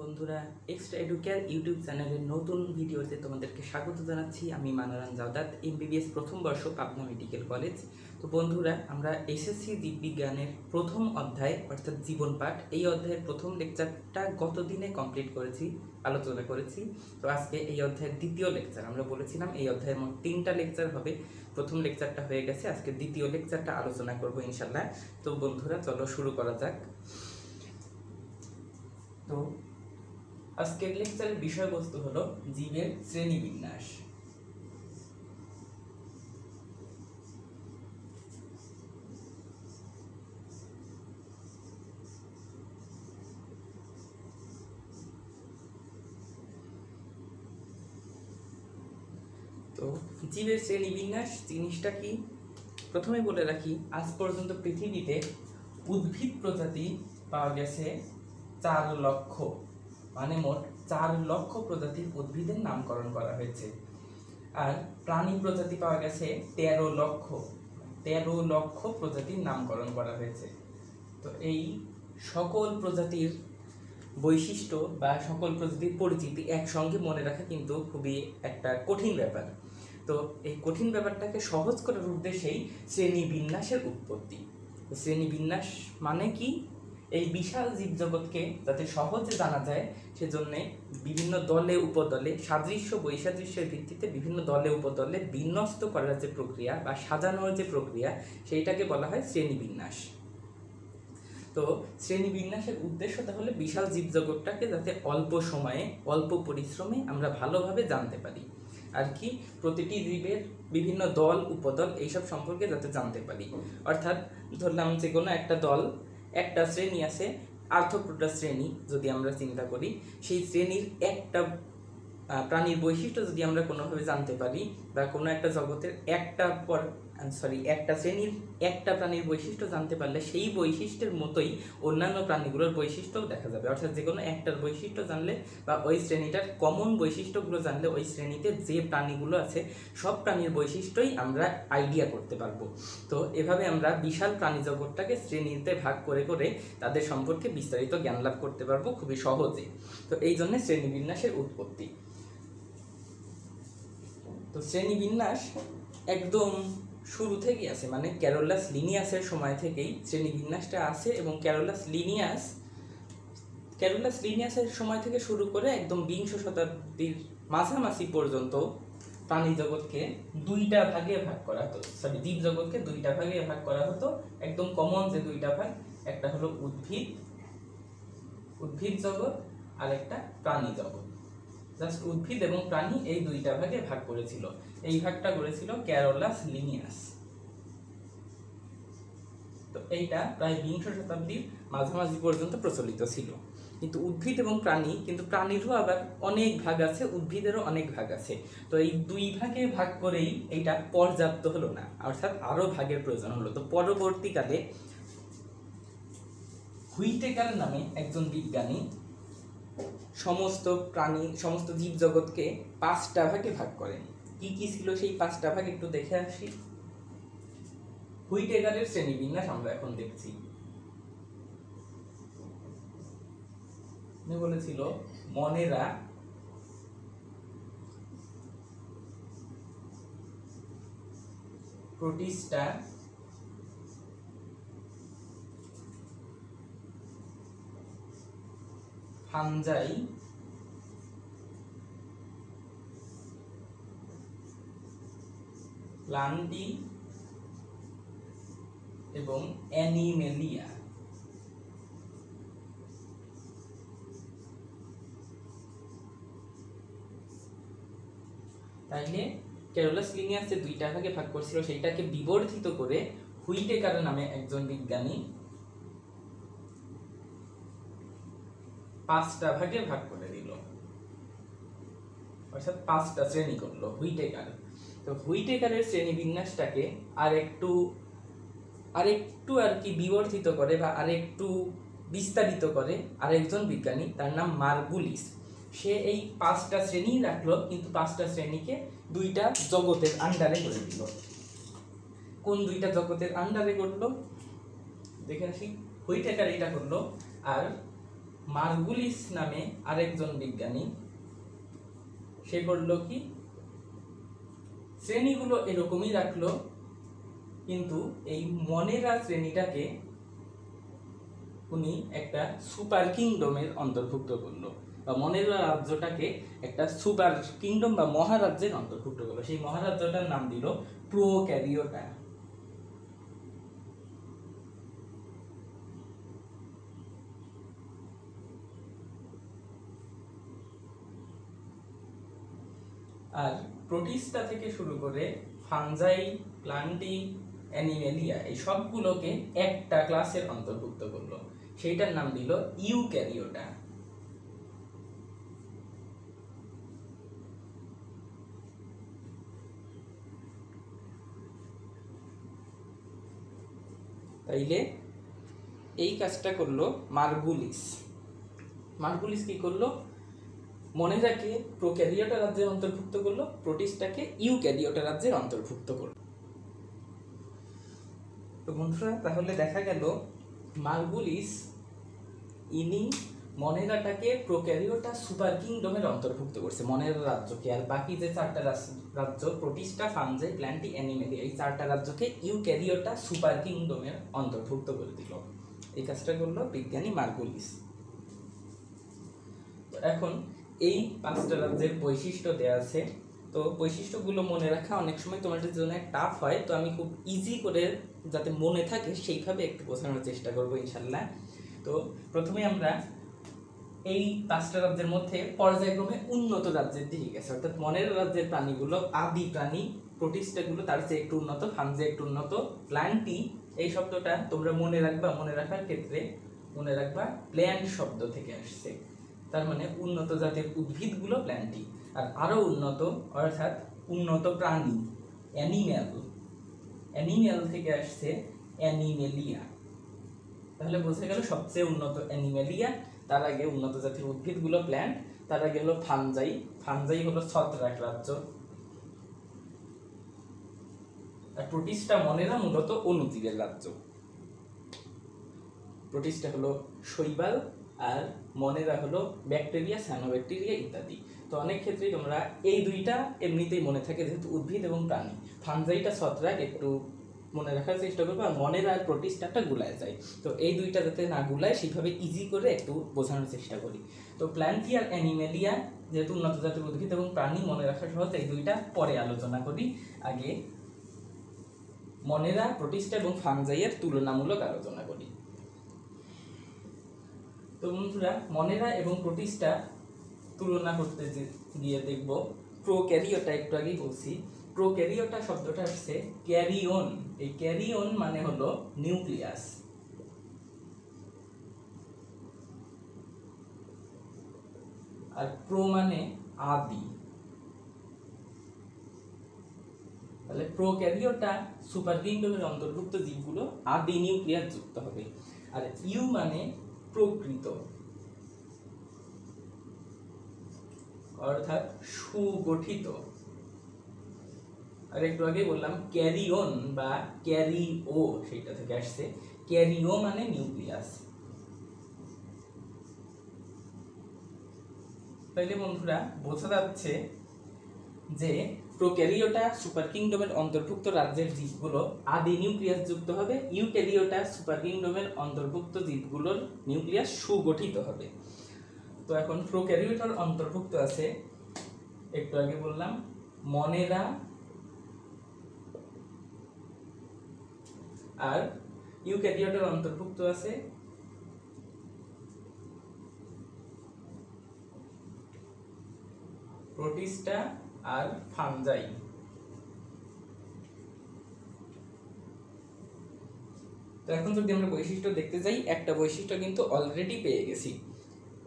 বন্ধুরা extra educare YouTube চ্যানেলের নতুন ভিডিওতে তোমাদেরকে স্বাগত জানাচ্ছি। আমি মানারান জাওদাত এমবিবিএস প্রথম বর্ষ পাবনা মেডিকেল কলেজ তো বন্ধুরা, আমরা এসএসসি জীববিজ্ঞানের প্রথম অধ্যায়, অর্থাৎ জীবন পাঠ, এই অধ্যায়ের প্রথম লেকচারটা গত দিনে কমপ্লিট করেছি, আলোচনা করেছি। তো আজকে এই অধ্যায়ের দ্বিতীয় লেকচার, আমরা বলেছিলাম এই অধ্যায়ের মোট তিনটা লেকচার হবে। প্রথম লেকচারটা হয়ে গেছে, আজকে দ্বিতীয় লেকচারটা আলোচনা করব ইনশাল্লাহ তো বন্ধুরা, চলো শুরু করা যাক। তো আজকের লেকচারের বিষয়বস্তু হলো জীবের শ্রেণীবিন্যাস। তো জীবের শ্রেণীবিন্যাস, জিনিসটা কি? প্রথমে বলে রাখি, আজ পর্যন্ত পৃথিবীতে উদ্ভিদ প্রজাতি পাওয়া গেছে চার লক্ষ। মানে মোট চার লক্ষ প্রজাতির উদ্ভিদের নামকরণ করা হয়েছে। আর প্রাণী প্রজাতি পাওয়া গেছে তেরো লক্ষ। তেরো লক্ষ প্রজাতির নামকরণ করা হয়েছে। তো এই সকল প্রজাতির বৈশিষ্ট্য বা সকল প্রজাতির পরিচিতি একসঙ্গে মনে রাখা কিন্তু খুবই একটা কঠিন ব্যাপার। তো এই কঠিন ব্যাপারটাকে সহজ করার উদ্দেশ্যেই শ্রেণীবিন্যাসের উৎপত্তি। তো শ্রেণীবিন্যাস মানে কি? এই বিশাল জীবজগৎকে যাতে সহজে জানা যায়, সেজন্যে বিভিন্ন দলে, উপদলে, সাদৃশ্য, বৈসাদৃশ্যের ভিত্তিতে বিভিন্ন দলে, উপদলে বিন্যস্ত করার যে প্রক্রিয়া বা সাজানোর যে প্রক্রিয়া, সেইটাকে বলা হয় শ্রেণীবিন্যাস। তো শ্রেণীবিন্যাসের উদ্দেশ্য তাহলে বিশাল জীবজগৎটাকে যাতে অল্প সময়ে, অল্প পরিশ্রমে আমরা ভালোভাবে জানতে পারি। আর কি? প্রতিটি জীবের বিভিন্ন দল, উপদল, এইসব সম্পর্কে যাতে জানতে পারি। অর্থাৎ ধরলাম যে কোনো একটা দল একটা শ্রেণি আছে আর্থপ্রোটা শ্রেণি, যদি আমরা চিন্তা করি। সেই শ্রেণির একটা প্রাণীর বৈশিষ্ট্য যদি আমরা কোনোভাবে জানতে পারি বা কোনো একটা জগতের একটা পর সরি একটা শ্রেণির, একটা প্রাণীর বৈশিষ্ট্য জানতে পারলে সেই বৈশিষ্ট্যের মতোই অন্যান্য প্রাণীগুলোর বৈশিষ্ট্যও দেখা যাবে। অর্থাৎ যে কোনো একটার বৈশিষ্ট্য জানলে বা ওই শ্রেণীটার কমন বৈশিষ্ট্যগুলো জানলে ওই শ্রেণীতে যে প্রাণীগুলো আছে, সব প্রাণীর বৈশিষ্ট্যই আমরা আইডিয়া করতে পারব। তো এভাবে আমরা বিশাল প্রাণী জগৎটাকে শ্রেণীতে ভাগ করে করে তাদের সম্পর্কে বিস্তারিত জ্ঞান লাভ করতে পারব খুবই সহজে। তো এই জন্য শ্রেণীবিন্যাসের উৎপত্তি। তো শ্রেণীবিন্যাস একদম শুরু থেকেই আছে মানে ক্যারোলাস লিনিয়াসের সময় থেকেই শ্রেণীবিন্যাসটা আছে এবং ক্যারোলাস লিনিয়াস ক্যারোলাস লিনিয়াসের সময় থেকে শুরু করে একদম বিংশ শতাব্দীর মাঝামাঝি পর্যন্ত প্রাণী জগৎকে দুইটা ভাগে ভাগ করা হতো সরি জীব জগৎকে দুইটা ভাগে ভাগ করা হতো। একদম কমন যে দুইটা ভাগ, একটা হলো উদ্ভিদ উদ্ভিদ জগৎ আর একটা প্রাণী জগৎ। জাস্ট উদ্ভিদ এবং প্রাণী এই দুইটা ভাগে ভাগ করেছিল। এই ভাগটা করেছিল ক্যারোলাস লিনিয়াস তো এইটা প্রায় বিংশ শতাব্দীর মাঝামাঝি পর্যন্ত প্রচলিত ছিল। কিন্তু উদ্ভিদ এবং প্রাণী, কিন্তু প্রাণীরও আবার অনেক ভাগ আছে, উদ্ভিদেরও অনেক ভাগ আছে। তো এই দুই ভাগে ভাগ করেই এইটা পর্যাপ্ত হলো না, অর্থাৎ আরও ভাগের প্রয়োজন হলো। তো পরবর্তীকালে হুইটেকার নামে একজন বিজ্ঞানী সমস্ত প্রাণী, সমস্ত জীবজগৎকে পাঁচটা ভাগে ভাগ করেন। কি কি ছিল সেই পাঁচটা ভাগ একটু দেখে আসি। হুইটেগারের শ্রেণীবিন্যাস আমরা এখন দেখছি। বলেছিল, মনেরা প্রোটিস্টা ফানজাই প্লান্টি এবং অ্যানিমেলিয়া। তাইলে ক্যারোলাস লিনিয়াস দুইটা ভাগে ভাগ করছিল, সেইটাকে বিবর্ধিত করে হুইটেকার নামে একজন বিজ্ঞানী পাঁচটা ভাগে ভাগ করে দিল। অর্থাৎ পাঁচটা শ্রেণি করল হুইটেকার তো হুইটেকারের শ্রেণীবিন্যাসটাকে আর একটু আর একটু আর কি বিবর্ধিত করে বা আর একটু বিস্তারিত করে আরেকজন বিজ্ঞানী, তার নাম মার্গুলিস। সে এই পাঁচটা শ্রেণি রাখল, কিন্তু পাঁচটা শ্রেণীকে দুইটা জগতের আন্ডারে করে দিল। কোন দুইটা জগতের আন্ডারে করল? দেখে আসি, হুইটেকার এটা করল, আর মার্গুলিস নামে আরেকজন বিজ্ঞানী, সে করল কি? শ্রেণীগুলো এরকমই রাখল, কিন্তু এই মনেরা শ্রেণীটাকে উনি একটা সুপার কিংডমের অন্তর্ভুক্ত করল, বা মনেরা রাজ্যটাকে একটা সুপার কিংডম বা মহারাজ্যের অন্তর্ভুক্ত করল। সেই মহারাজ্যটার নাম দিল প্রো ক্যারিওটা আর প্রোটিস্টা থেকে শুরু করে ফানজাই প্লান্টি অ্যানিমেলিয়া, এই সবগুলোকে একটা ক্লাসের অন্তর্ভুক্ত করল। সেইটার নাম দিল ইউক্যারিওটা। তাইলে এই কাজটা করল মার্গুলিস। মার্গুলিস কি করল? মনেরাকে প্রোক্যারিওটা রাজ্যের অন্তর্ভুক্ত করল প্রোটিস্টাকে ইউক্যারিওটা রাজ্যের অন্তর্ভুক্ত করল। তো বন্ধুরা, তাহলে দেখা গেল মার্গুলিস ইনি মনেরাটাকে প্রোক্যারিওটা সুপার কিংডমের অন্তর্ভুক্ত করছে, মনেরা রাজ্যকে। আর বাকি যে চারটা রাজ্য প্রোটিস্টা ফানজাই প্ল্যান্টি অ্যানিমেলি, এই চারটা রাজ্যকে ইউক্যারিওটা সুপার কিংডমের অন্তর্ভুক্ত করে দিল। এই কাজটা করল বিজ্ঞানী মার্গুলিস। তো এখন এই পাঁচটা রাজ্যের বৈশিষ্ট্য দেওয়া আছে। তো বৈশিষ্ট্যগুলো মনে রাখা, অনেক সময় তোমাদের জন্য টাফ হয়, তো আমি খুব ইজি করে যাতে মনে থাকে, সেইভাবে একটু বোঝানোর চেষ্টা করব ইনশাল্লাহ তো প্রথমে আমরা এই পাঁচটা রাজ্যের মধ্যে পর্যায়ক্রমে উন্নত রাজ্যের দিকে গেছে। অর্থাৎ মনের রাজ্যের প্রাণীগুলো, আদি প্রাণী প্রোটিস্টাগুলো তার চেয়ে একটু উন্নত ফানজে একটু উন্নত প্ল্যান্টি এই শব্দটা তোমরা মনে রাখবা, মনে রাখার ক্ষেত্রে মনে রাখবা প্ল্যান্ট শব্দ থেকে আসছে। তার মানে উন্নত জাতের উদ্ভিদগুলো প্ল্যান্টি আর আরও উন্নত, অর্থাৎ উন্নত প্রাণী অ্যানিম্যাল অ্যানিম্যাল থেকে আসছে অ্যানিমেলিয়া তাহলে বোঝা গেল সবচেয়ে উন্নত অ্যানিমেলিয়া তার আগে উন্নত জাতের উদ্ভিদগুলো প্ল্যান্ট তার আগে হলো ফানজাই ফানজাই হলো ছত্রাক রাজ্য। আর প্রোটিস্টা মনেরা মূলত অনুজীবের রাজ্য। প্রোটিস্টা হলো শৈবাল আর মনেরা হলো ব্যাকটেরিয়া, সায়ানোব্যাকটেরিয়া ইত্যাদি। তো অনেক ক্ষেত্রেই তোমরা এই দুইটা এমনিতেই মনে থাকে, যেহেতু উদ্ভিদ এবং প্রাণী। ফানজাইটা ছত্রাক, একটু মনে রাখার চেষ্টা করব আর মনের আর প্রোটিস্টাটা গুলায় যায়। তো এই দুইটা যাতে না গুলায়, সেইভাবে ইজি করে একটু বোঝানোর চেষ্টা করি। তো প্ল্যান্টি আর অ্যানিমেলিয়া, যেহেতু উন্নত জাতের উদ্ভিদ এবং প্রাণী, মনে রাখা সহজ। এই দুইটা পরে আলোচনা করি। আগে মনেরা প্রোটিস্টা এবং ফাংজাইয়ের তুলনামূলক আলোচনা তো বন্ধুরা, মনেরা এবং প্রোটিস্টা তুলনা করতে গিয়ে দেখব। প্রোক্যারিওটা একটু আগেই বলছি। প্রোক্যারিওটা শব্দটা আসছে ক্যারিওন। এই ক্যারিওন মানে হলো নিউক্লিয়াস। আর প্রো মানে আদি। তাহলে প্রোক্যারিওটা সুপার কিংডমের অন্তর্ভুক্ত জীবগুলো আদি নিউক্লিয়াস যুক্ত হবে। আর ইউ মানে প্রকৃত অর্থাৎ সুগঠিত। আর একটু আগে বললাম ক্যারিওন বা ক্যারি ও সেটা থেকে আসছে। ক্যারিও মানে নিউক্লিয়াস তাইলে বন্ধুরা, বোঝা যাচ্ছে যে প্রোক্যারিওটা সুপার কিংডমের অন্তর্ভুক্ত রাজ্যের জীবগুলো আদি নিউক্লিয়াস যুক্ত হবে। ইউক্যারিওটা সুপার কিংডমের অন্তর্ভুক্ত জীবগুলোর নিউক্লিয়াস সুগঠিত হবে। তো এখন প্রোক্যারিওটার অন্তর্ভুক্ত আছে, একটু আগে বললাম, মনেরা আর ইউক্যারিওটার অন্তর্ভুক্ত আছে প্রোটিস্টা আর ফানজাই তো এখন যদি আমরা বৈশিষ্ট্য দেখতে যাই, একটা বৈশিষ্ট্য কিন্তু অলরেডি পেয়ে গেছি।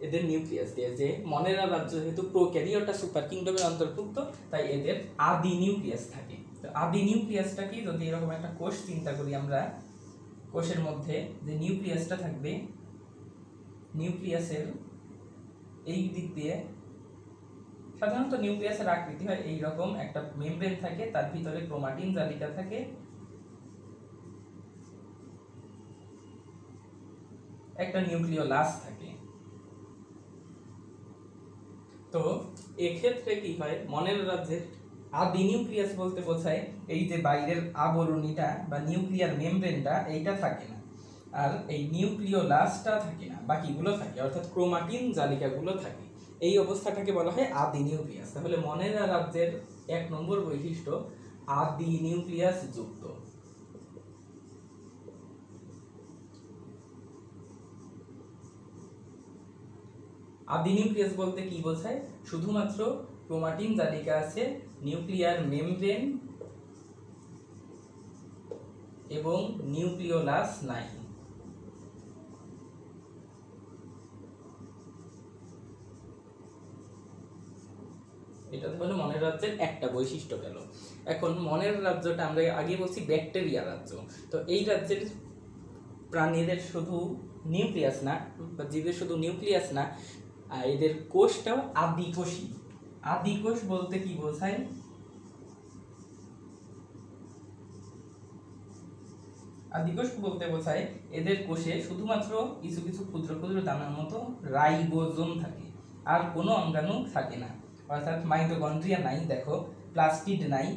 এদের নিউক্লিয়াস দিয়ে, যে মনেরা রাজ্য যেহেতু প্রোক্যারিওটা সুপার কিংডমের অন্তর্ভুক্ত, তাই এদের আদি নিউক্লিয়াস থাকে। তো আদি নিউক্লিয়াসটা কি? যদি এরকম একটা কোষ চিন্তা করি আমরা, কোষের মধ্যে যে নিউক্লিয়াসটা থাকবে নিউক্লিয়াসের এই দিক দিয়ে সাধারণত নিউক্লিয়াসের আকৃতি হয় এই রকম একটা মেমব্রেন থাকে, তার ভিতরে ক্রোমাটিন জালিকা থাকে। একটা নিউক্লিওলাস থাকে। তো এক্ষেত্রে কি হয়, মনের রাজ্যের আদি নিউক্লিয়াস বলতে বোঝায় এই যে বাইরের আবরণীটা বা নিউক্লিয়ার মেমব্রেনটা, এইটা থাকে না। আর এই নিউক্লিওলাসটা থাকে না, বাকিগুলো থাকে, অর্থাৎ ক্রোমাটিন জালিকাগুলো থাকে। এই অবস্থাটাকে বলা হয় আদি নিউক্লিয়াস তাহলে মনের রাজ্যের এক নম্বর বৈশিষ্ট্য আদি নিউক্লিয়াস যুক্ত। আদি নিউক্লিয়াস বলতে কি বোঝায়? শুধুমাত্র ক্রোমাটিন জালিকা আছে, নিউক্লিয়ার মেমব্রেন এবং নিউক্লিওলাস নাই। এটা হলো মনের রাজ্যের একটা বৈশিষ্ট্য গেল। এখন মনের রাজ্যটা আমরা আগে বলছি ব্যাকটেরিয়া রাজ্য। তো এই রাজ্যের প্রাণীদের শুধু নিউক্লিয়াস না, বা জীবের শুধু নিউক্লিয়াস না এদের কোষটাও আদিকোষী। আদিকোষ বলতে কি বোঝায়? আদিকোষ বলতে বোঝায় এদের কোষে শুধুমাত্র কিছু কিছু ক্ষুদ্র ক্ষুদ্র দানার মতো রাইবোজোম থাকে, আর কোনো অঙ্গাণু থাকে না। অর্থাৎ মাইটোকন্ড্রিয়া নাই, দেখো, প্লাস্টিড নাই,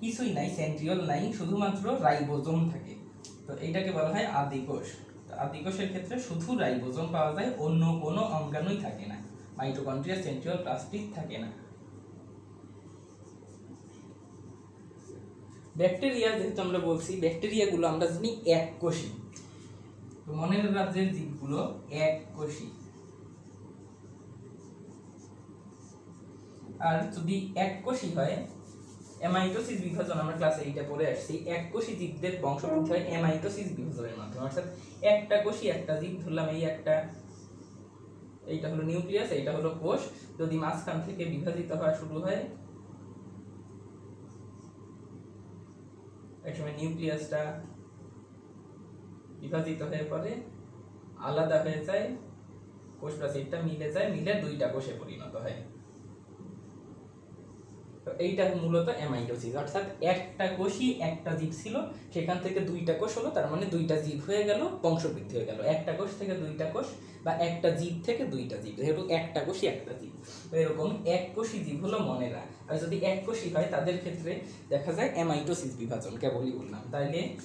কিছুই নাই, সেন্ট্রিওল নাই, শুধুমাত্র রাইবোজোম থাকে। তো এইটাকে বলা হয় আদিকোষ। আদিকোষের ক্ষেত্রে শুধু রাইবোজোম পাওয়া যায়, অন্য কোনো অঙ্গাণুই থাকে না। মাইটোকন্ড্রিয়া, সেন্ট্রিওল, প্লাস্টিড থাকে না। ব্যাকটেরিয়া, যেহেতু আমরা বলছি, ব্যাকটেরিয়াগুলো আমরা জানি এক কোষী মনের রাজ্যের জীবগুলো এক কোষী আর যদি এক কোষী হয় এমাইটোসিস বিভাজন, আমরা ক্লাসে এইটা পড়ে আসছি, এক কোষী জীবদের বংশবৃদ্ধি হয় এমাইটোসিস বিভাজনের মাধ্যমে। অর্থাৎ একটা কোষী একটা জীব, ধরলাম এই একটা, এইটা হলো নিউক্লিয়াস এইটা হলো কোষ। যদি মাঝখান থেকে বিভাজিত হওয়া শুরু হয় একসময় নিউক্লিয়াসটা বিভাজিত হয়ে পড়ে, আলাদা হয়ে যায়, কোষ প্রাচীরটা মিলে যায়, মিলে দুইটা কোষে পরিণত হয়। এইটা মূলত অ্যামাইটোসিস অর্থাৎ একটা কোষই একটা জীব ছিল, সেখান থেকে দুইটা কোষ হলো, তার মানে দুইটা জীব হয়ে গেল, বংশবৃদ্ধি হয়ে গেল। একটা কোষ থেকে দুইটা কোষ বা একটা জীব থেকে দুইটা জীব, যেহেতু একটা কোষই একটা জীব। এরকম এক কোষী জীব হলো মনেরা। আর যদি এক কোষী হয়, তাদের ক্ষেত্রে দেখা যায় অ্যামাইটোসিস বিভাজন, কেবলই বললাম। তাইলে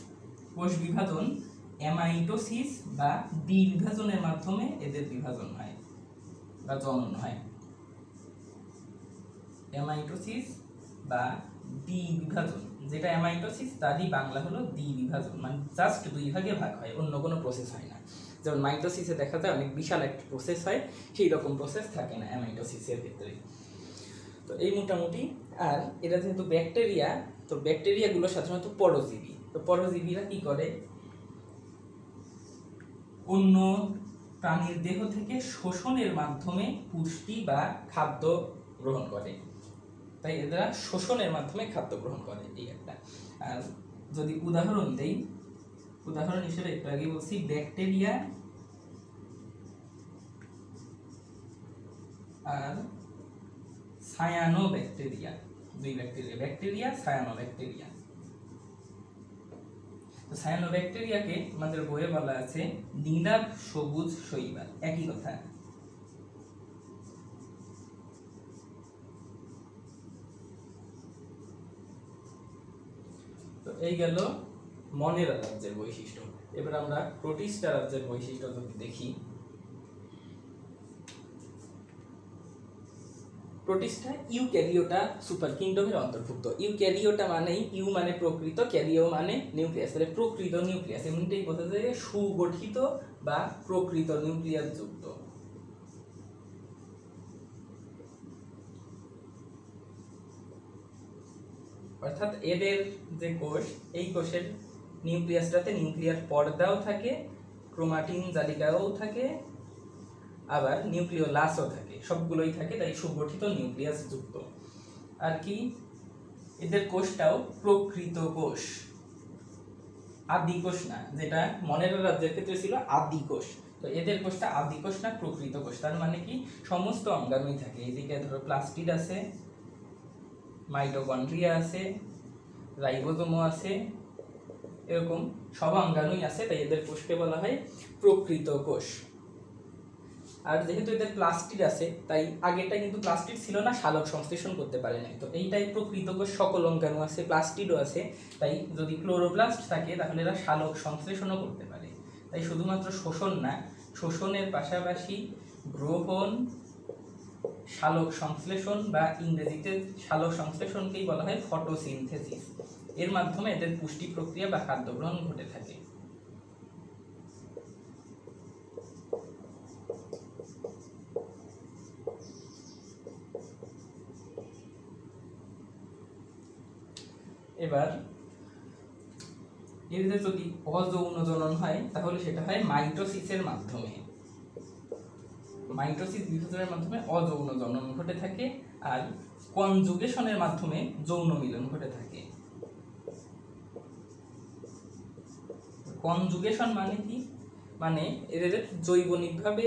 কোষ বিভাজন অ্যামাইটোসিস বা বিভাজনের মাধ্যমে এদের বিভাজন হয় বা জনন হয়। অ্যামাইটোসিস বা দ্বি বিভাজন। যেটা অ্যামাইটোসিস তারই বাংলা হলো দ্বি বিভাজন। মানে জাস্ট দুই ভাগে ভাগ হয়, অন্য কোনো প্রসেস হয় না। যেমন মাইটোসিসে দেখা যায়, অনেক বিশাল একটা প্রসেস হয়, সেই রকম প্রসেস থাকে না অ্যামাইটোসিসের ক্ষেত্রে তো এই মোটামুটি, আর এটা যেহেতু ব্যাকটেরিয়া তো ব্যাকটেরিয়াগুলো সাধারণত পরজীবী। তো পরজীবীরা কি করে? অন্য প্রাণীর দেহ থেকে শোষণের মাধ্যমে পুষ্টি বা খাদ্য গ্রহণ করে। তাই এরা শোষণের মাধ্যমে খাদ্য গ্রহণ করে এই একটা। আর যদি উদাহরণ দেই, উদাহরণ হিসেবে একটু আগে বলছি, ব্যাকটেরিয়া আর সায়ানো ব্যাকটেরিয়া দুই ব্যাকটেরিয়া। ব্যাকটেরিয়া সায়ানো ব্যাকটেরিয়া সায়ানো ব্যাকটেরিয়াকে আমাদের বইয়ে বলা আছে, নীলাভ সবুজ শৈবাল। একই কথা। এই গেল মনের রাজ্যের বৈশিষ্ট্য। এবার আমরা প্রোটিস্টা রাজ্যের বৈশিষ্ট্য যদি দেখি প্রোটিস্টা ইউক্যারিওটা সুপার কিংডমের অন্তর্ভুক্ত। ইউ ইউক্যারিওটা মানেই ইউ মানে প্রকৃত ক্যারিও মানে নিউক্লিয়াস। তাহলে প্রকৃত নিউক্লিয়াস এমনিটাই বোঝা যায় সুগঠিত বা প্রকৃত নিউক্লিয়াস যুক্ত। অর্থাৎ এদের যে কোষ, এই কোষের নিউক্লিয়াসটাতে নিউক্লিয়ার পর্দাও থাকে, ক্রোমাটিন জালিকাও থাকে, আবার নিউক্লিওলাসও থাকে। সবগুলোই থাকে, তাই সুগঠিত নিউক্লিয়াস যুক্ত। আর কি? এদের কোষটাও প্রকৃত কোষ। আদি কোষ না, যেটা মনের রাজ্যের ক্ষেত্রে ছিল আদি কোষ। তো এদের কোষটা আদি কোষ না, প্রকৃত কোষ। তার মানে কি? সমস্ত অঙ্গাণুই থাকে। এদিকে ধরো প্লাস্টিড আছে মাইটোকন্ড্রিয়া আছে, রাইবোজোমও আছে, এরকম সব অঙ্গাণুই আছে, তাই এদের কোষকে বলা হয় প্রকৃত কোষ। আর যেহেতু এদের প্লাস্টিক আছে, তাই আগেটা কিন্তু প্লাস্টিক ছিল না শালক সংশ্লেষণ করতে পারে নাই। তো এইটাই প্রকৃত কোষ, সকল অঙ্গাণু আছে, প্লাস্টিডও আছে, তাই যদি ক্লোরোপ্লাস্ট থাকে, তাহলে এরা শালক সংশ্লেষণও করতে পারে। তাই শুধুমাত্র শোষণ না, শোষণের পাশাপাশি গ্রহণ শালক সংশ্লেষণ বা ইংরেজিতে শালক সংশ্লেষণকেই বলা হয় ফটোসিনথেসিস। এর মাধ্যমে এদের পুষ্টি প্রক্রিয়া বা খাদ্য গ্রহণ ঘটে থাকে। এবার এদের যদি অযৌন জনন হয়, তাহলে সেটা হয় মাইটোসিসের মাধ্যমে। মাইটোসিস বিভাজনের মাধ্যমে অযৌন জনন ঘটে থাকে আর কনজুগেশনের মাধ্যমে যৌন মিলন ঘটে থাকে। কনজুগেশন মানে কি? মানে এদের জৈবনিকভাবে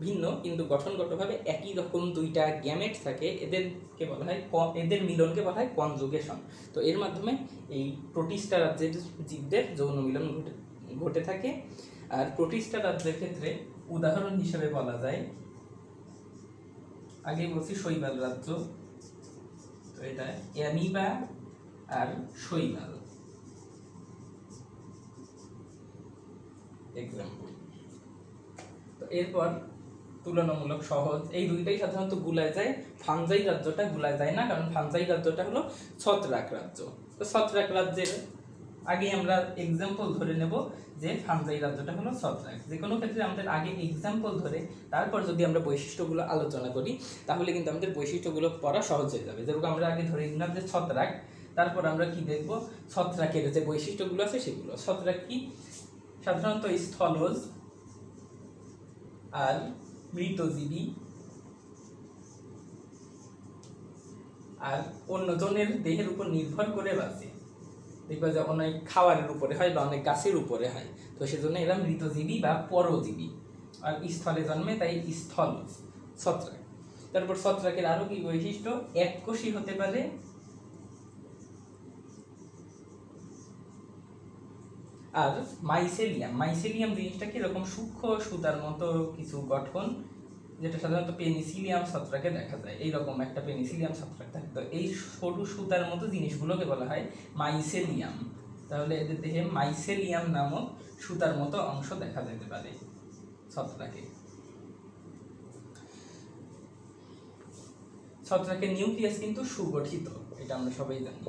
ভিন্ন, কিন্তু গঠনগতভাবে একই রকম দুইটা গ্যামেট থাকে। এদেরকে বলা হয় এদের মিলনকে বলা হয় কনজুগেশন। তো এর মাধ্যমে এই প্রোটিস্টা রাজ্যের জীবদের যৌন মিলন ঘটে ঘটে থাকে। আর প্রোটিস্টা রাজ্যের ক্ষেত্রে উদাহরণ হিসেবে বলা যায় আগে বলছি শৈবাল রাজ্য, তো এটা অ্যামিবা আর শৈবাল। তো এরপর তুলনামূলক সহজ, এই দুইটাই সাধারণত গুলায় যায়, ফাংজাই রাজ্যটা গুলায় যায় না, কারণ ফানজাই রাজ্যটা হলো ছত্রাক রাজ্য। তো ছত্রাক রাজ্যের আগে আমরা এক্সাম্পল ধরে নেব যে ফানজাই রাজ্যটা হলো ছত্রাক যে কোনো ক্ষেত্রে আমাদের আগে এক্সাম্পল ধরে তারপর যদি আমরা বৈশিষ্ট্যগুলো আলোচনা করি, তাহলে কিন্তু আমাদের বৈশিষ্ট্যগুলো পড়া সহজ হয়ে যাবে। যেরকম আমরা আগে ধরে নিলাম যে ছত্রাক তারপর আমরা কি দেখব? ছত্রাকের যে বৈশিষ্ট্যগুলো আছে সেগুলো। ছত্রাক কি? সাধারণত স্থলজ আর মৃতজীবী, আর অন্যজনের দেহের উপর নির্ভর করে বাঁচে দেখবা যে অনেক খাবারের উপরে হয় বা অনেক গাছের উপরে হয়। তো সেজন্য এরা মৃতজীবী বা পরজীবী। আর স্থলে জন্মে তাই স্থল ছত্রাক। তারপর ছত্রাকের আরও কি বৈশিষ্ট্য? এককোষী হতে পারে আর মাইসেলিয়াম মাইসেলিয়াম জিনিসটা কি এরকম সূক্ষ্ম সুতার মতো কিছু গঠন যেটা সাধারণত পেনিসিলিয়াম ছত্রাকে দেখা যায়। এইরকম একটা পেনিসিলিয়াম ছত্রাক থাকে। তো এই সরু সুতার মতো জিনিসগুলোকে বলা হয় মাইসেলিয়াম তাহলে এদের দেহে মাইসেলিয়াম নামক সুতার মতো অংশ দেখা যেতে পারে ছত্রাকে ছত্রাকের নিউক্লিয়াস কিন্তু সুগঠিত, এটা আমরা সবাই জানি।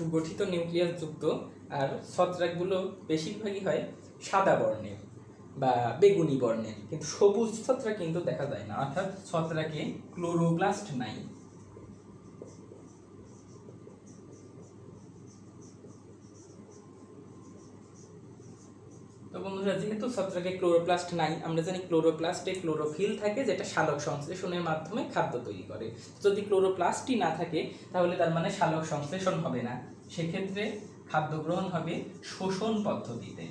সুগঠিত নিউক্লিয়াস যুক্ত আর ছত্রাকগুলো বেশিরভাগই হয় সাদা বর্ণের বা বেগুনি বর্ণের। কিন্তু সবুজ ছত্রাক কিন্তু দেখা যায় না। অর্থাৎ ছত্রাকে ক্লোরোপ্লাস্ট নাই তো বন্ধুরা যেহেতু ছত্রাকে ক্লোরোপ্লাস্ট নাই। আমরা জানি ক্লোরোপ্লাস্টে ক্লোরোফিল থাকে, যেটা শালক সংশ্লেষণের মাধ্যমে খাদ্য তৈরি করে। যদি ক্লোরোপ্লাস্টই না থাকে, তাহলে তার মানে শালক সংশ্লেষণ হবে না। সেক্ষেত্রে খাদ্য গ্রহণ হবে শোষণ পদ্ধতিতে।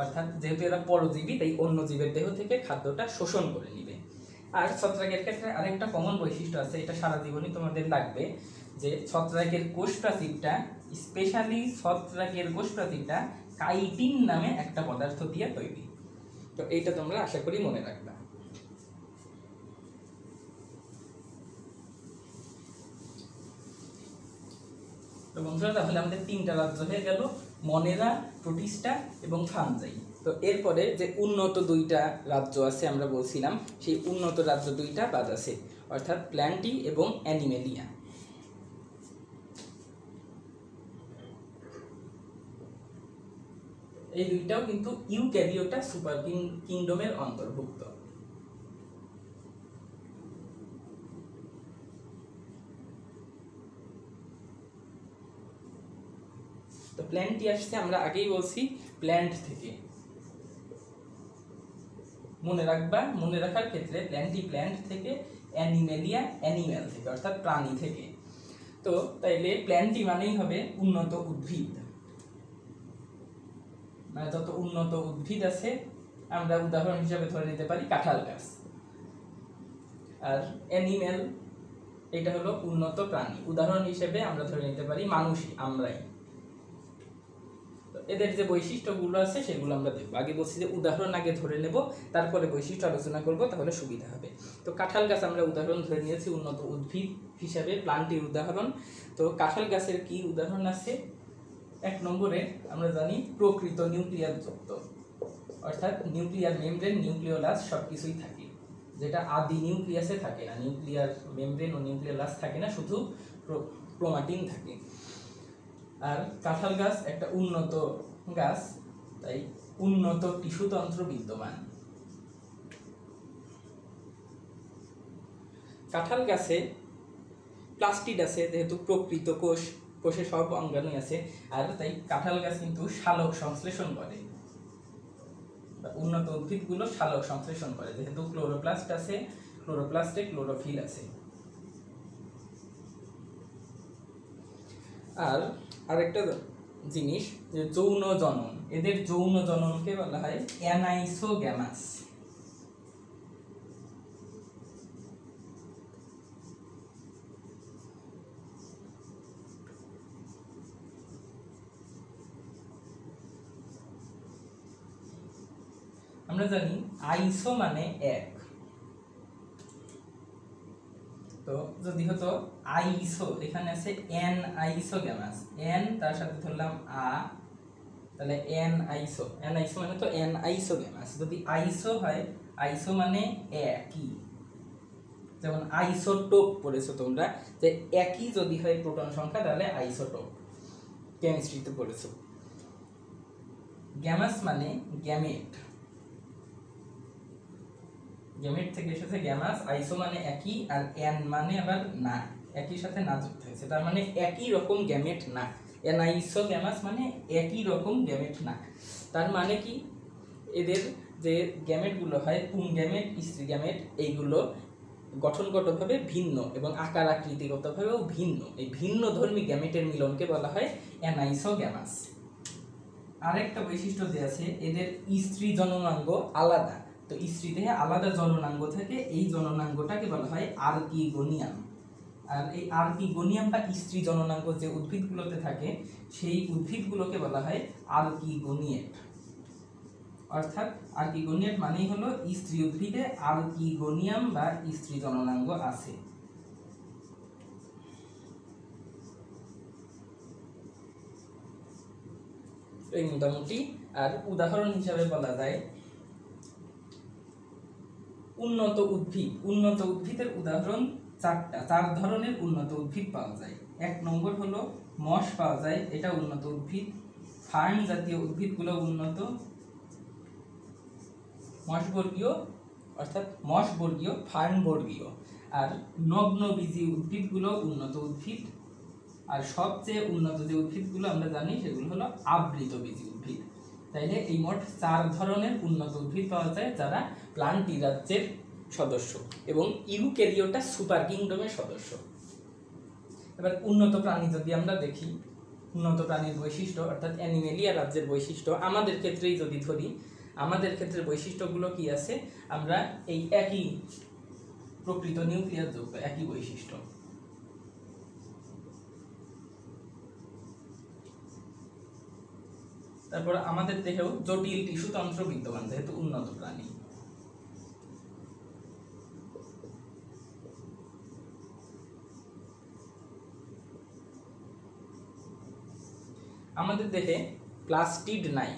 অর্থাৎ যেহেতু এরা পরজীবী, তাই অন্য জীবের দেহ থেকে খাদ্যটা শোষণ করে নিবে। আর ছত্রাকের ক্ষেত্রে আরেকটা কমন বৈশিষ্ট্য আছে, এটা সারা জীবনই তোমাদের লাগবে, যে ছত্রাকের কোষ প্রাচীরটা স্পেশালি ছত্রাকের কোষ প্রাচীরটা কাইটিন নামে একটা পদার্থ দিয়ে তৈরি। তো এইটা তোমরা আশা করি মনে রাখবে। তো বন্ধুরা, তাহলে আমাদের তিনটা রাজ্য হয়ে গেল, মনেরা প্রোটিস্টা এবং ফানজাই তো এরপরে যে উন্নত দুইটা রাজ্য আছে আমরা বলছিলাম, সেই উন্নত রাজ্য দুইটা বাদ আছে, অর্থাৎ প্ল্যান্টি এবং অ্যানিমেলিয়া। এই দুইটাও কিন্তু ইউক্যারিওটা সুপার কিংডমের অন্তর্ভুক্ত। তো প্ল্যান্টটি আসছে, আমরা আগেই বলছি, প্ল্যান্ট থেকে। মনে রাখবা, মনে রাখার ক্ষেত্রে প্ল্যান্টটি প্ল্যান্ট থেকে অ্যানিমেলিয়া, অ্যানিম্যাল থেকে, অর্থাৎ প্রাণী থেকে। তো তাইলে প্ল্যান্টটি মানেই হবে উন্নত উদ্ভিদ। মানে যত উন্নত উদ্ভিদ আছে, আমরা উদাহরণ হিসেবে ধরে নিতে পারি কাঁঠাল গাছ। আর অ্যানিম্যাল এটা হলো উন্নত প্রাণী। উদাহরণ হিসেবে আমরা ধরে নিতে পারি মানুষই, আমরাই। এদের যে বৈশিষ্ট্যগুলো আছে, সেগুলো আমরা দেখব। আগে বলছি যে উদাহরণ আগে ধরে নেব, তারপরে বৈশিষ্ট্য আলোচনা করব, তাহলে সুবিধা হবে। তো কাঁঠাল গাছ আমরা উদাহরণ ধরে নিয়েছি, উন্নত উদ্ভিদ হিসাবে, প্লান্টের উদাহরণ। তো কাঁঠাল গাছের কি উদাহরণ আছে? এক নম্বরে আমরা জানি প্রকৃত নিউক্লিয়ার যুক্ত। অর্থাৎ নিউক্লিয়ার মেমব্রেন, নিউক্লিওলাস সব কিছুই থাকে। যেটা আদি নিউক্লিয়াসে থাকে না, নিউক্লিয়ার মেমব্রেন ও নিউক্লিওলাস থাকে না, শুধু ক্রোমাটিন থাকে। আর কাঁঠাল গাছ একটা উন্নত গাছ, তাই উন্নত টিস্যুতন্ত্র বিদ্যমান। কাঁঠাল গাছে প্লাস্টিড আছে, যেহেতু প্রকৃত কোষ। কোষে সব অঙ্গাণুই আছে, আর তাই কাঁঠাল গাছ কিন্তু শালক সংশ্লেষণ করে। উন্নত উদ্ভিদগুলো শালক সংশ্লেষণ করে, যেহেতু ক্লোরোপ্লাস্ট আছে, ক্লোরোপ্লাস্টে ক্লোরোফিল আছে। আর আরেকটা জিনিস, যে যৌন জনন, এদের যৌন জননকে বলা হয় অ্যানাইসোগ্যামাস। আমরা জানি আইসো মানে এক। তো যদি হতো আইসো এখানে আছে এন আইসো গ্যামাস এন, তার সাথে ধরলাম আ, তাহলে এন আইসো এন আইসো মানে তো এন আইসো গ্যামাস যদি আইসো হয় আইসো মানে একই। যেমন আইসোটোপ পড়েছো তোমরা, যে একই যদি হয় প্রোটন সংখ্যা, তাহলে আইসোটোপ। কেমিস্ট্রিতে পড়েছো। গ্যামাস মানে গ্যামেট। গ্যামেট থেকে এসেছে গ্যামাস, আইসো মানে একই আর এন মানে আবার না, একই সাথে না যুক্ত হয়েছে। তার মানে একই রকম গ্যামেট না। এনাইসো গ্যামাস মানে একই রকম গ্যামেট না। তার মানে কি? এদের যে গ্যামেটগুলো হয় পুং গ্যামেট, স্ত্রী গ্যামেট, এইগুলো গঠনগতভাবে ভিন্ন এবং আকার আকৃতিগতভাবেও ভিন্ন। এই ভিন্ন ধর্মী গ্যামেটের মিলনকে বলা হয় অ্যানাইসো গ্যামাস। আরেকটা বৈশিষ্ট্য দেওয়া আছে, এদের স্ত্রী জননাঙ্গ আলাদা। তো স্ত্রী দেহে আলাদা জননাঙ্গ থাকে, এই জননাঙ্গটাকে বলা হয় আর্কিগোনিয়াম। আর এই আর্কিগোনিয়াম বা স্ত্রী জননাঙ্গ যে উদ্ভিদগুলোতে থাকে, সেই উদ্ভিদগুলোকে বলা হয় আর্কিগোনিয়েট। অর্থাৎ আর্কিগোনিয়েট মানেই হলো স্ত্রী উদ্ভিদে আর্কিগোনিয়াম বা স্ত্রী জননাঙ্গ আছে। এই মোটামুটি, আর উদাহরণ হিসাবে বলা যায় উন্নত উদ্ভিদ, উন্নত উদ্ভিদের উদাহরণ চারটা। চার ধরনের উন্নত উদ্ভিদ পাওয়া যায়। এক নম্বর হলো মশ পাওয়া যায়, এটা উন্নত উদ্ভিদ। ফার্ন জাতীয় উদ্ভিদগুলো উন্নত। মশবর্গীয়, অর্থাৎ মশবর্গীয় ফার্নবর্গীয় আর নগ্নবীজী উদ্ভিদগুলো উন্নত উদ্ভিদ। আর সবচেয়ে উন্নত যে উদ্ভিদগুলো আমরা জানি, সেগুলো হলো আবৃতবীজী উদ্ভিদ। তাইলে এই মোট চার ধরনের উন্নত উদ্ভিদ পাওয়া যায়, যারা প্লান্টি রাজ্যের সদস্য এবং ইউক্যারিওটা সুপার কিংডমের সদস্য। এবার উন্নত প্রাণী যদি আমরা দেখি, উন্নত প্রাণীর বৈশিষ্ট্য, অর্থাৎ অ্যানিমেলিয়া রাজ্যের বৈশিষ্ট্য, আমাদের ক্ষেত্রেই যদি ধরি, আমাদের ক্ষেত্রে বৈশিষ্ট্যগুলো কি আছে? আমরা এই একই প্রকৃত নিউক্লিয়ার যুক্ত একই বৈশিষ্ট্য। তারপর আমাদের দেহেও জটিল টিস্যুতন্ত্র বিদ্যমান, যেহেতু উন্নত প্রাণী। আমাদের দেহে প্লাস্টিড নাই।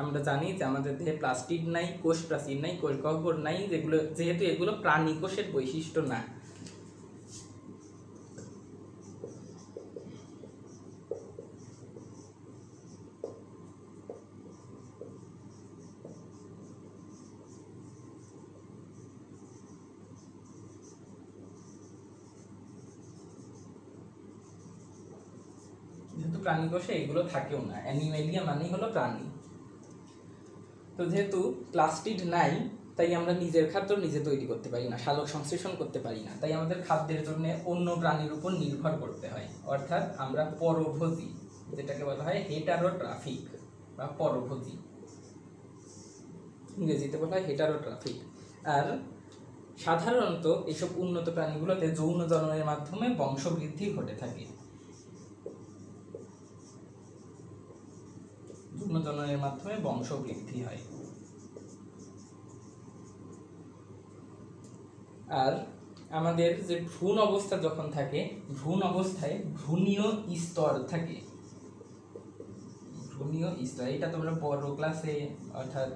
আমরা জানি যে আমাদের দেহে প্লাস্টিড নাই কোষ প্রাচীর নাই কোষ গহ্বর নাই, যেগুলো যেহেতু এগুলো প্রাণী কোষের বৈশিষ্ট্য না যেহেতু প্রাণী কোষে এগুলো থাকেও না। অ্যানিমেলিয়া মানেই হলো প্রাণী। তো যেহেতু প্লাস্টিড নাই, তাই আমরা নিজের খাদ্য নিজে তৈরি করতে পারি না সালোক সংশ্লেষণ করতে পারি না। তাই আমাদের খাদ্যের জন্য অন্য প্রাণীর উপর নির্ভর করতে হয়। অর্থাৎ আমরা পরভোজী, যেটাকে বলা হয় হেটারো ট্রাফিক বা পরভোজী। ইংরেজিতে বলা হয় হেটারো ট্রাফিক আর সাধারণত এসব উন্নত প্রাণীগুলোতে যৌন জননের মাধ্যমে বংশবৃদ্ধি ঘটে থাকে। যৌন জননের মাধ্যমে বংশবৃদ্ধি হয়। আর আমাদের যে ভ্রূণ অবস্থা যখন থাকে, ভ্রূণ অবস্থায় ভ্রূণীয় স্তর থাকে। ভ্রূণীয় স্তর এটা তোমরা বড় ক্লাসে অর্থাৎ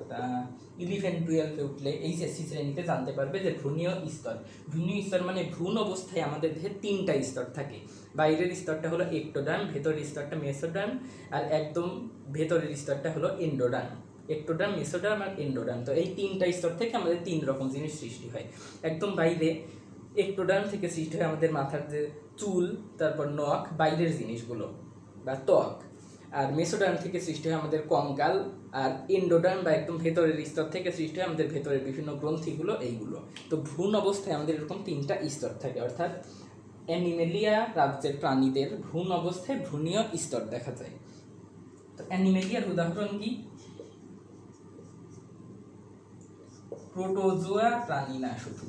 ইলেভেন টুয়েলভে উঠলে এইচএসসি শ্রেণীতে জানতে পারবে যে ভ্রূণীয় স্তর ভ্রূণীয় স্তর মানে ভ্রূণ অবস্থায় আমাদের দেহে তিনটা স্তর থাকে। বাইরের স্তরটা হলো একটোডার্ম ভেতরের স্তরটা মেসোডার্ম আর একদম ভেতরের স্তরটা হলো এন্ডোডার্ম একটোডার্ম মেসোডার্ম আর এন্ডোডার্ম তো এই তিনটা স্তর থেকে আমাদের তিন রকম জিনিস সৃষ্টি হয়। একদম বাইরে একটোডার্ম থেকে সৃষ্টি হয় আমাদের মাথার যে চুল, তারপর নখ, বাইরের জিনিসগুলো বা ত্বক। আর মেসোডার্ম থেকে সৃষ্টি হয় আমাদের কঙ্কাল, আর এন্ডোডার্ম বা একদম ভেতরের স্তর থেকে সৃষ্টি হয় আমাদের ভেতরের বিভিন্ন গ্রন্থিগুলো এইগুলো। তো ভ্রূণ অবস্থায় আমাদের এরকম তিনটা স্তর থাকে, অর্থাৎ অ্যানিমেলিয়া রাজ্যের প্রাণীদের ভ্রূণ অবস্থায় ভ্রূণীয় স্তর দেখা যায়। তো অ্যানিমেলিয়ার উদাহরণ কি? প্রোটোজোয়া প্রাণী না শুধু।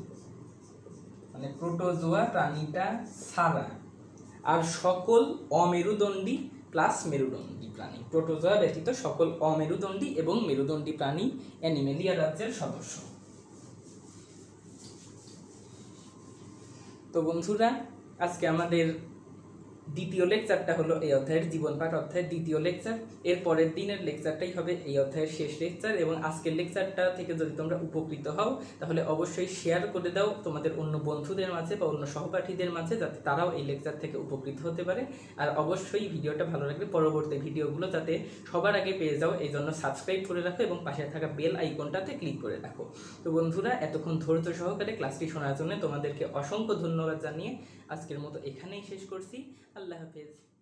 মানে প্রোটোজোয়া প্রাণীটা ছাড়া আর সকল অমেরুদণ্ডী প্লাস মেরুদণ্ডী প্রাণী। প্রোটোজোয়া ব্যতীত সকল অমেরুদণ্ডী এবং মেরুদণ্ডী প্রাণী, অ্যানিমেলিয়া রাজ্যের সদস্য। তো বন্ধুরা, আজকে আমাদের দ্বিতীয় লেকচারটা হলো এই অধ্যায়ের জীবন পাঠ, অধ্যায়ের দ্বিতীয় লেকচার। এর পরের দিনের লেকচারটাই হবে এই অধ্যায়ের শেষ লেকচার এবং আজকের লেকচারটা থেকে যদি তোমরা উপকৃত হও, তাহলে অবশ্যই শেয়ার করে দাও তোমাদের অন্য বন্ধুদের মাঝে বা অন্য সহপাঠীদের মাঝে যাতে তারাও এই লেকচার থেকে উপকৃত হতে পারে। আর অবশ্যই ভিডিওটা ভালো লাগলে পরবর্তী ভিডিওগুলো যাতে সবার আগে পেয়ে যাও, এই জন্য সাবস্ক্রাইব করে রাখো এবং পাশে থাকা বেল আইকনটাতে ক্লিক করে রাখো। তো বন্ধুরা, এতক্ষণ ধৈর্য সহকারে ক্লাসটি শোনার জন্য তোমাদেরকে অসংখ্য ধন্যবাদ জানিয়ে আজকের মতো এখানেই শেষ করছি। আল্লাহ হাফেজ।